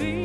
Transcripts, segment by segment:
was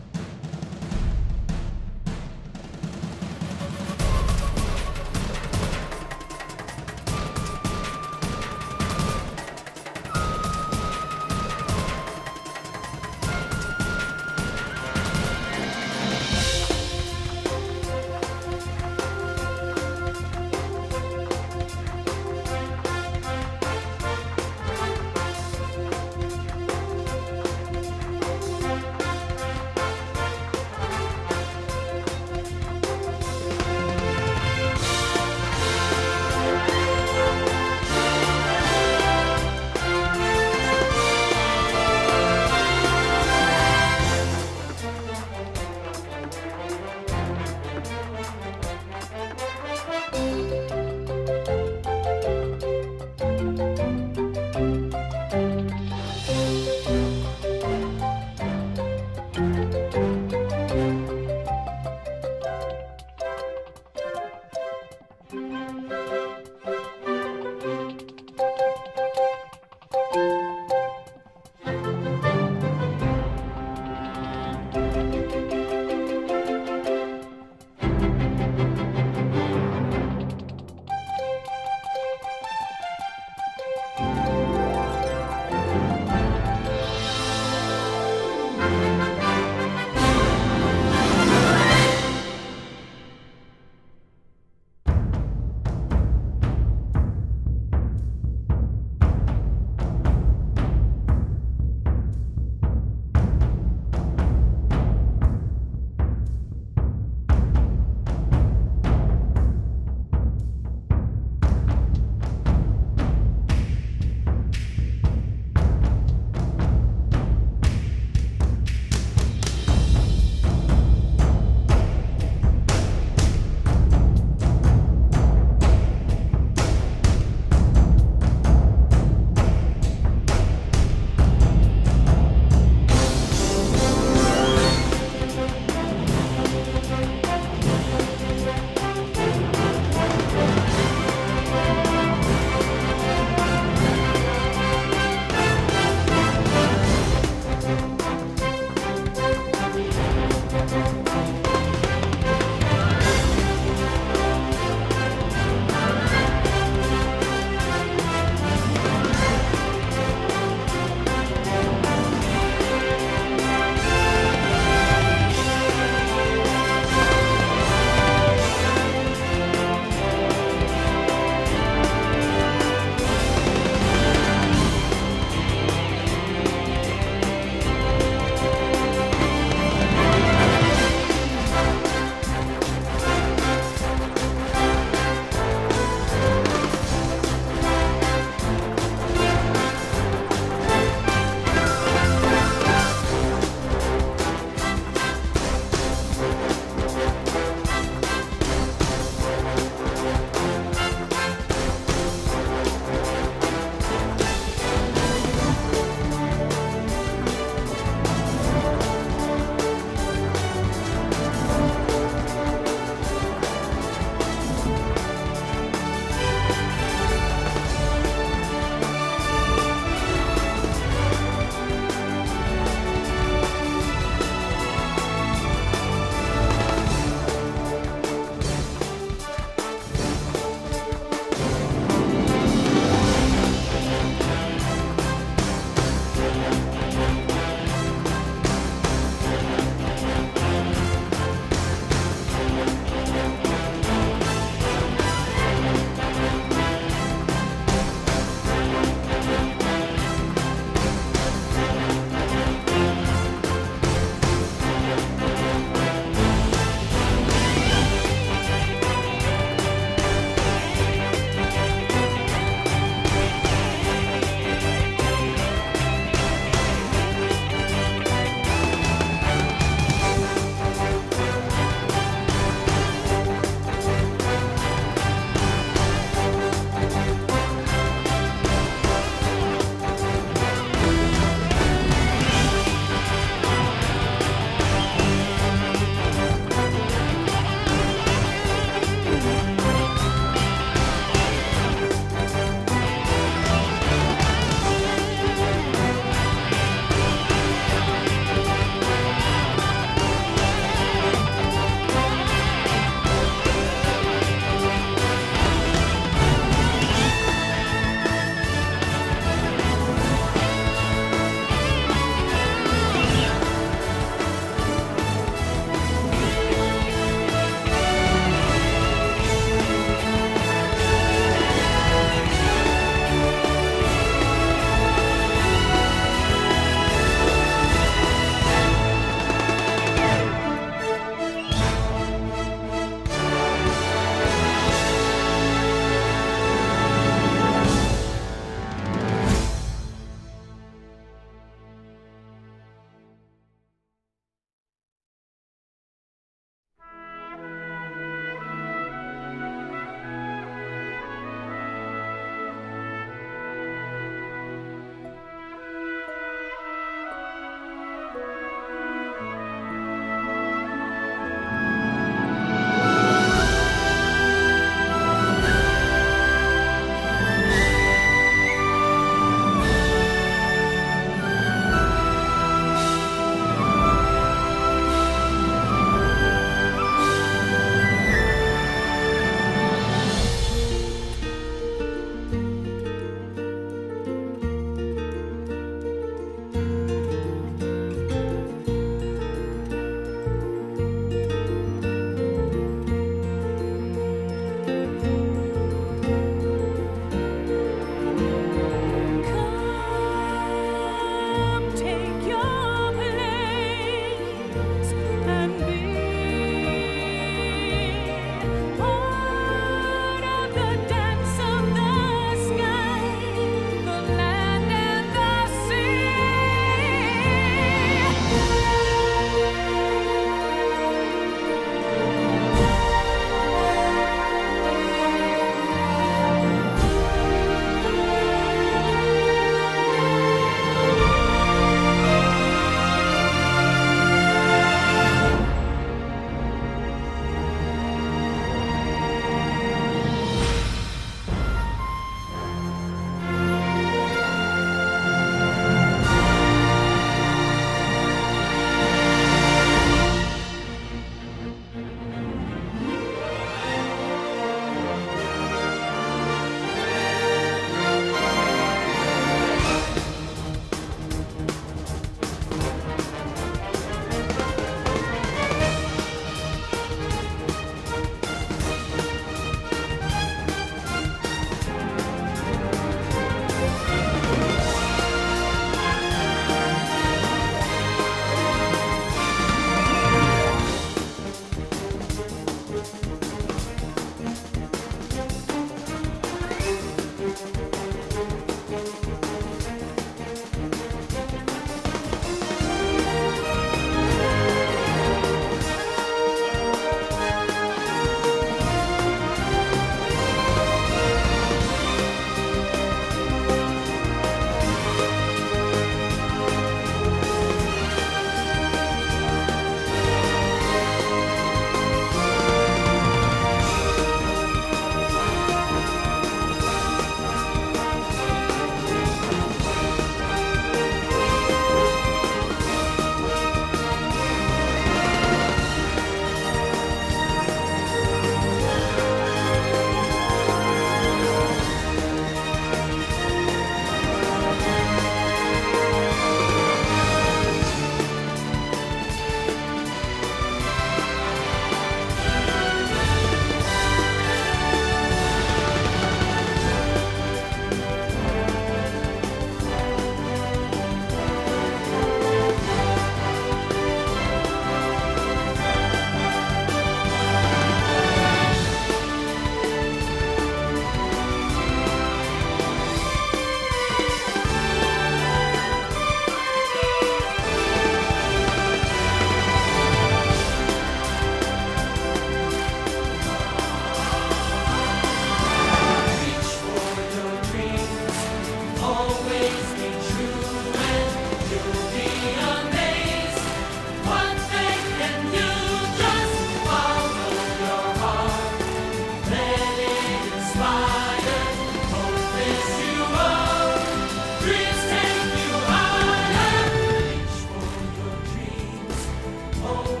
home.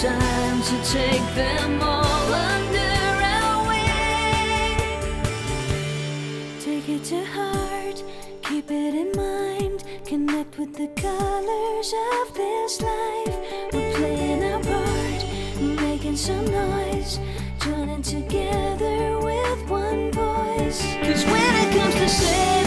Time to take them all under our wing. Take it to heart, keep it in mind. Connect with the colors of this life. We're playing our part, making some noise, joining together with one voice. Cause when it comes to saving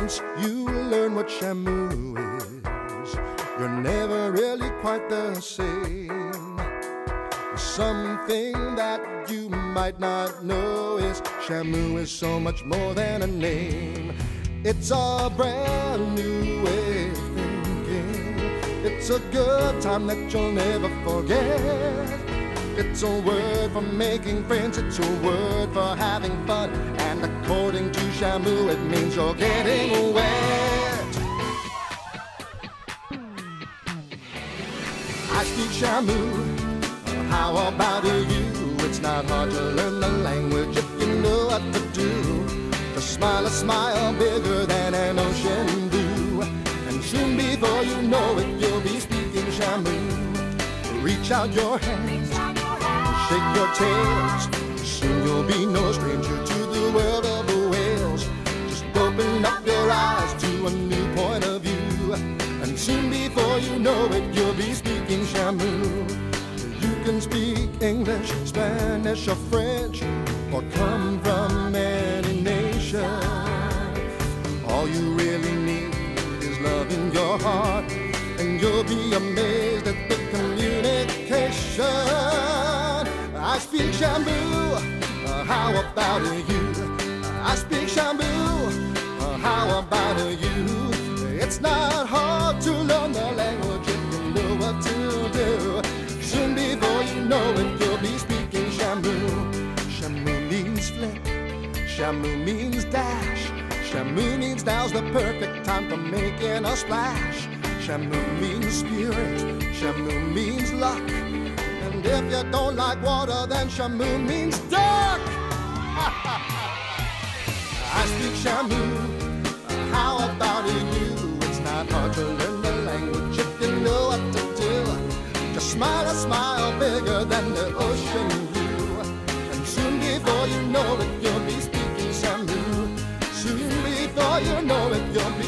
Once you learn what Shamu is, you're never really quite the same. Something that you might not know is Shamu is so much more than a name. It's a brand new way of thinking. It's a good time that you'll never forget. It's a word for making friends, it's a word for having fun. According to Shamu, it means you're getting wet. I speak Shamu, how about you? It's not hard to learn the language if you know what to do. Just smile a smile bigger than an ocean blue. And soon before you know it, you'll be speaking Shamu. Reach out your hands shake your tails. Soon you'll be no stranger to the world your eyes to a new point of view. And soon before you know it, you'll be speaking Shamu. You can speak English, Spanish, or French, or come from any nation. All you really need is love in your heart, and you'll be amazed at the communication. I speak Shamu, uh, how about you? I speak Shamu, how about you? It's not hard to learn the language if you know what to do. Soon before you know it, you'll be speaking Shamu. Shamu means flip. Shamu means dash. Shamu means now's the perfect time for making a splash. Shamu means spirit. Shamu means luck. And if you don't like water, then Shamu means duck. I speak Shamu. How about you? It's not hard to learn the language if you know what to do. Just smile a smile bigger than the ocean blue. And soon before you know it, you'll be speaking Shamu. Soon before you know it, you'll be